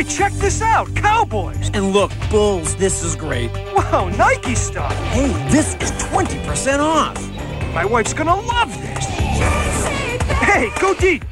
Hey, check this out. Cowboys. And look, Bulls, this is great. Wow, Nike stuff. Hey, this is 20% off. My wife's gonna love this. Hey, go deep.